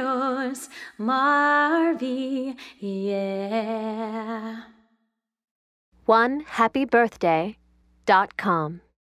yours, Marvy, yeah. One happy birthday dot com.